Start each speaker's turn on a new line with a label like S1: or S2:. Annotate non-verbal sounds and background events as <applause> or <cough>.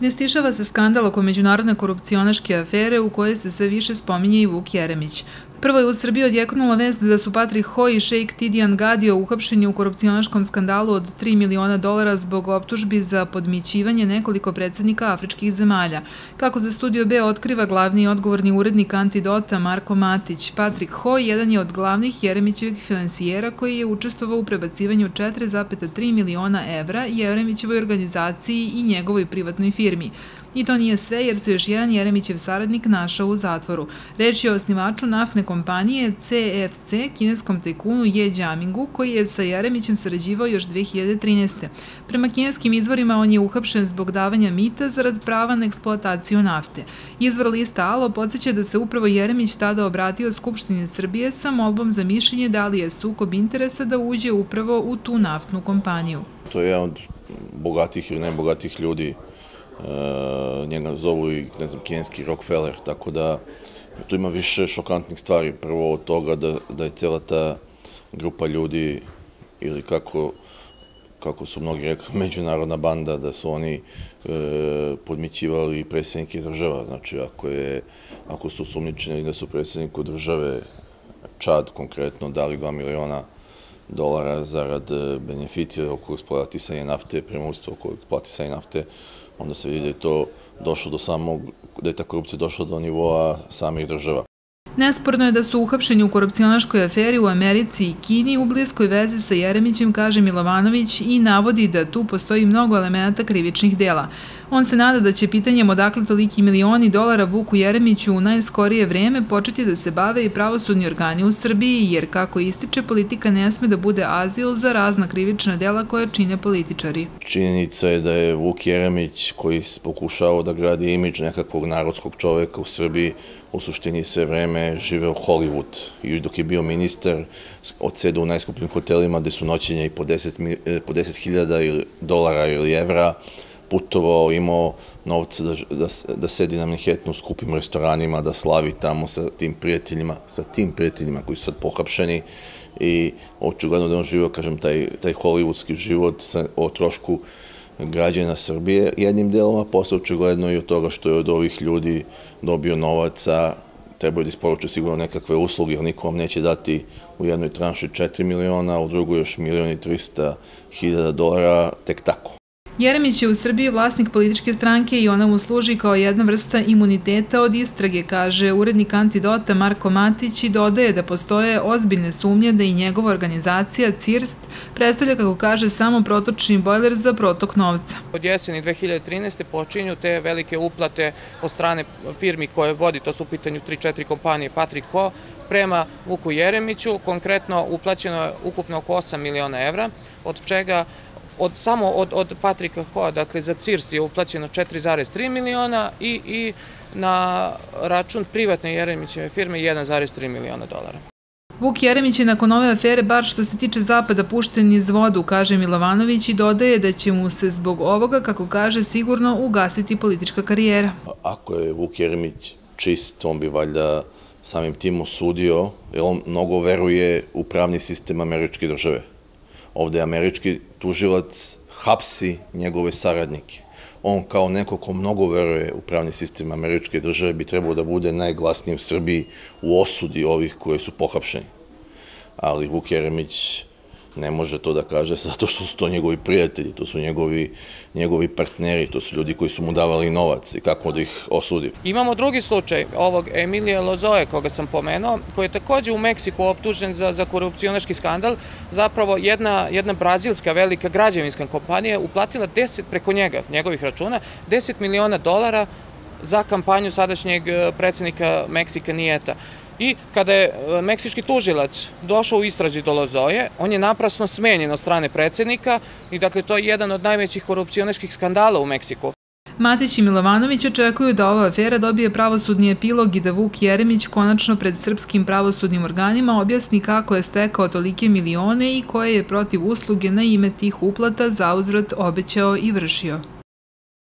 S1: Ne stišava se skandal oko međunarodne korupcionaške afere u kojoj se sve više spominje i Vuk Jeremić. Prvo je u Srbiji odjeknula vest da su Patrik Ho i šejk Tidian Gadio uhapšeni u korupcionaškom skandalu od 3 miliona dolara zbog optužbi za podmićivanje nekoliko predsednika afričkih zemalja. Kako za Studio B otkriva glavni i odgovorni urednik Antidota Marko Matić, Patrik Ho jedan je od glavnih Jeremićevih finansijera koji je učestvovao u prebacivanju 4,3 miliona evra Jeremićevoj organizaciji i njegovoj privatnoj firmi. I to nije sve jer se još jedan Jeremićev saradnik našao u zatvoru. Reč je o osnivaču naftne kompanije CFC, kineskom tajkunu Ye Jiamingu, koji je sa Jeremićem sarađivao još 2013. Prema kineskim izvorima on je uhapšen zbog davanja mita zarad prava na eksploataciju nafte. Izvor lista Alo podsjeća da se upravo Jeremić tada obratio Skupštini Srbije sa molbom za mišljenje da li je sukob interesa da uđe upravo u tu naftnu kompaniju.
S2: To je jedan od bogatih ili nebogatih ljudi njega zovu i, ne znam, kineski Rockefeller, tako da tu ima više šokantnih stvari. Prvo od toga da, da je cela ta grupa ljudi, ili kako, kako su mnogi rekli, <laughs> međunarodna banda, da su oni e, podmićivali predsjednike država. Znači, ako, je, ako su sumničeni da su predsjedniku države Čad konkretno dali 2 miliona dolara zarad eh, beneficija oko eksploatisanja nafte, premustva oko eksploatisanja nafte, onda se vidi da je to došlo do samog, da je ta korupcija došla do nivoa samih država.
S1: Nesporno je da su uhapšeni u korupcionaškoj aferi u Americi i Kini u bliskoj vezi sa Jeremićem, kaže Milovanović i navodi da tu postoji mnogo elemenata krivičnih dela. On se nada da će pitanjem odakle toliki milioni dolara Vuku Jeremiću u najskorije vreme početi da se bave i pravosudni organi u Srbiji, jer kako ističe, politika ne sme da bude azil za razna krivična dela koje čine političari.
S2: Činjenica je da je Vuk Jeremić, koji pokušao da gradi imidž nekakvog narodskog čoveka u Srbiji, u suštini sve vreme u Hollywood. I dok je bio ministar, odseda u najskupljim hotelima gde su noćenja i po 10.000 e, dolara ili evra, putovao, imao novca da, da, da sedi na Manhattanu u skupim restoranima, da slavi tamo sa tim prijateljima, sa tim prijateljima koji su sad pohapšeni i očigledno da on živio, kažem, taj, taj hollywoodski život sa, o trošku građana Srbije jednim delom, a posle očigledno i od toga što je od ovih ljudi dobio novaca, trebaju da isporuče sigurno nekakve usluge, jer niko vam neće dati u jednoj tranši 4 miliona, u drugoj još milion i 300 hiljada dolara, tek tako.
S1: Jeremić je u Srbiji vlasnik političke stranke i ona mu služi kao jedna vrsta imuniteta od istrage, kaže urednik Antidota Marko Matić i dodaje da postoje ozbiljne sumnje da i njegova organizacija CIRST predstavlja, kako kaže, samo protočni bojler za protok novca.
S3: Od jeseni 2013. počinju te velike uplate od strane firmi koje vodi, to su u pitanju 3-4 kompanije Patrick Ho, prema Vuku Jeremiću, konkretno uplaćeno je ukupno oko 8 miliona evra, od čega od, samo od, od Patrika Hoa, dakle za CIRS je uplaćeno 4,3 miliona i, i na račun privatne Jeremićeve firme 1,3 miliona dolara.
S1: Vuk Jeremić je nakon ove afere, bar što se tiče zapada, pušten iz vodu, kaže Milovanović i dodaje da će mu se zbog ovoga, kako kaže, sigurno ugasiti politička karijera.
S2: Ako je Vuk Jeremić čist, on bi valjda samim tim osudio, jer on mnogo veruje u pravni sistem američke države. Ovde američki tužilac hapsi njegove saradnike. On kao neko ko mnogo veruje u pravni sistem američke države bi trebao da bude najglasniji u Srbiji u osudi ovih koje su pohapšeni. Ali Vuk Jeremić ne može to da kaže zato što su to njegovi prijatelji, to su njegovi, njegovi partneri, to su ljudi koji su mu davali novac i kako da ih osudi.
S3: Imamo drugi slučaj ovog Emilija Lozoje koga sam pomenuo, koji je takođe u Meksiku optužen za, za korupcionaški skandal. Zapravo jedna, jedna brazilska velika građevinska kompanija uplatila 10 preko njega, njegovih računa, 10 miliona dolara za kampanju sadašnjeg eh, predsednika Meksika Nijeta. I kada je e, meksički tužilac došao u istraži do Lozoje, on je naprasno smenjen od strane predsednika i dakle to je jedan od najvećih korupcioneških skandala u Meksiku.
S1: Matić i Milovanović očekuju da ova afera dobije pravosudni epilog i da Vuk Jeremić konačno pred srpskim pravosudnim organima objasni kako je stekao tolike milione i koje je protiv usluge na ime tih uplata zauzvrat obećao i vršio.